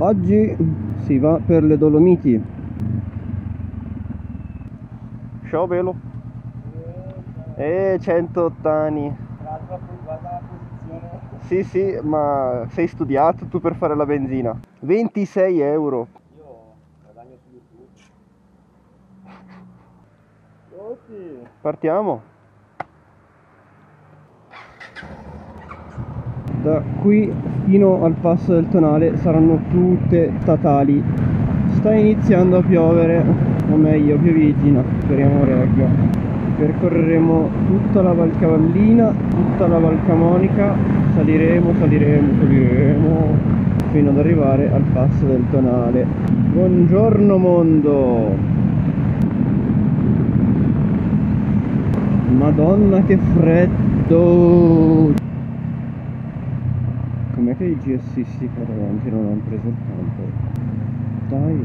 Oggi si va per le Dolomiti. Ciao Velo. E 108 anni. Guarda la posizione. Sì, sì, ma sei studiato tu per fare la benzina. 26 euro. Io guadagno su YouTube. Sì. Partiamo. Da qui fino al passo del tonale saranno tutte tatali. Sta iniziando a piovere, o meglio pioviggina, speriamo regga. Percorreremo tutta la Val Cavallina, tutta la Val Camonica, saliremo, saliremo, saliremo fino ad arrivare al passo del tonale. Buongiorno mondo! Madonna che freddo! Com'è che i GSC caravanti non hanno preso il camper? Dai!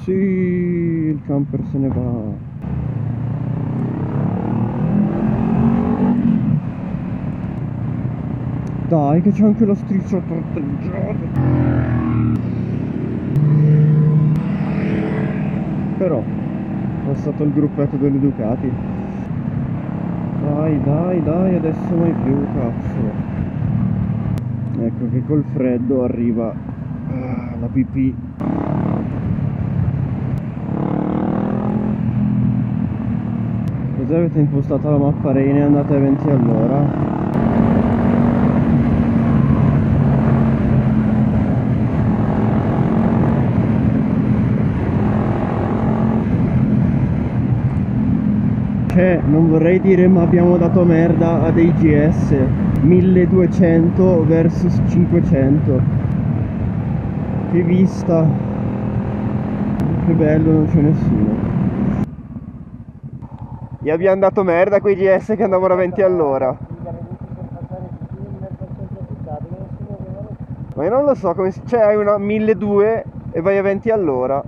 Sì, il camper se ne va! Dai che c'è anche la striscia tratteggiata! Però, è stato il gruppetto delle Ducati. Dai, dai, dai, adesso mai più, cazzo. Ecco che col freddo arriva ah, la pipì. Così avete impostato la mappa Rain e andate a 20 all'ora? Cioè, non vorrei dire ma abbiamo dato merda a dei GS 1200 versus 500 Che vista. Che bello, non c'è nessuno. Gli abbiamo dato merda a quei GS che andavano a 20 all'ora. Ma io non lo so come si... Cioè hai una 1200 e vai a 20 all'ora.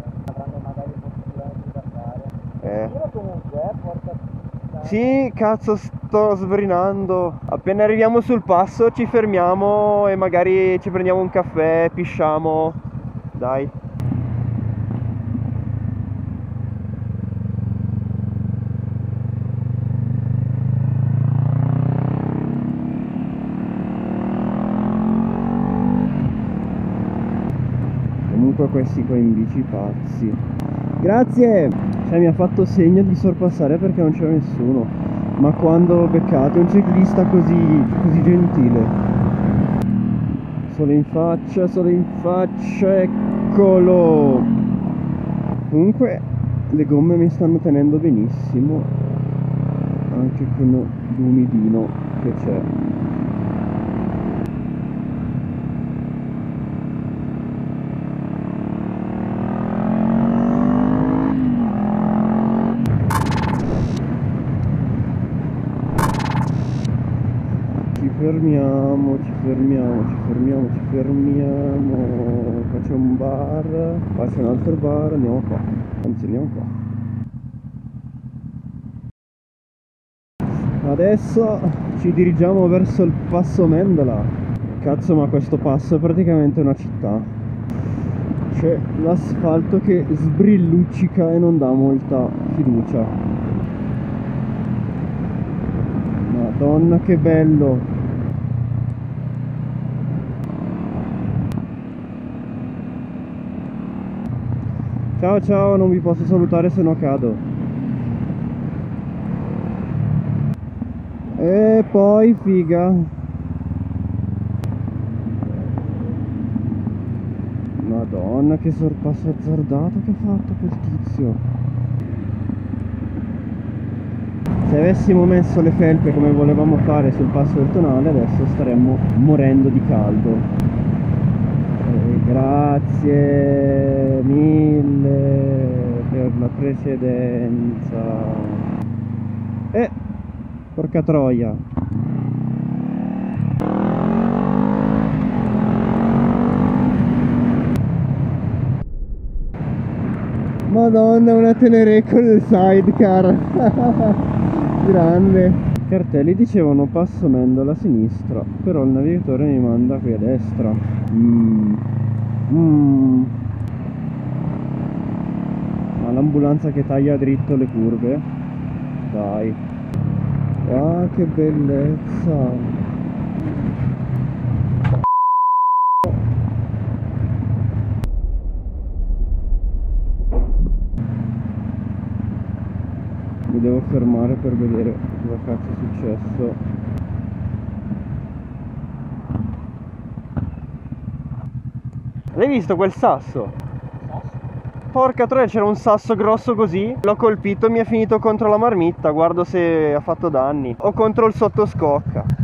Eh. Comunque, eh, porta. Sì, cazzo, sto sbrinando. Appena arriviamo sul passo ci fermiamo e magari ci prendiamo un caffè, pisciamo. Dai. Comunque questi qua in bici pazzi. Grazie! Cioè mi ha fatto segno di sorpassare perché non c'era nessuno. Ma quando beccate un ciclista così, così gentile? Solo in faccia, solo in faccia, eccolo! Comunque le gomme mi stanno tenendo benissimo. Anche con l'umidino che c'è. Fermiamo, ci fermiamo, ci fermiamo, ci fermiamo. Qua c'è un bar, qua c'è un altro bar, andiamo qua. Anzi andiamo qua. Adesso ci dirigiamo verso il passo Mendola. Cazzo ma questo passo è praticamente una città. C'è l'asfalto che sbrilluccica e non dà molta fiducia. Madonna che bello! Ciao ciao, non vi posso salutare se no cado. E poi figa. Madonna che sorpasso azzardato che ha fatto quel tizio. Se avessimo messo le felpe come volevamo fare sul passo del tonale adesso staremmo morendo di caldo. E grazie mille per la precedenza. E porca troia. Madonna, una Tenere con il sidecar. Grande. I cartelli dicevano passo Mendola a sinistra, però il navigatore mi manda qui a destra. Mm. Mm. Ma l'ambulanza che taglia dritto le curve. Dai. Ah, che bellezza. Mi devo fermare per vedere cosa cazzo è successo. L'hai visto quel sasso? Porca troia, c'era un sasso grosso così. L'ho colpito mi è finito contro la marmitta. Guardo se ha fatto danni. O contro il sottoscocca.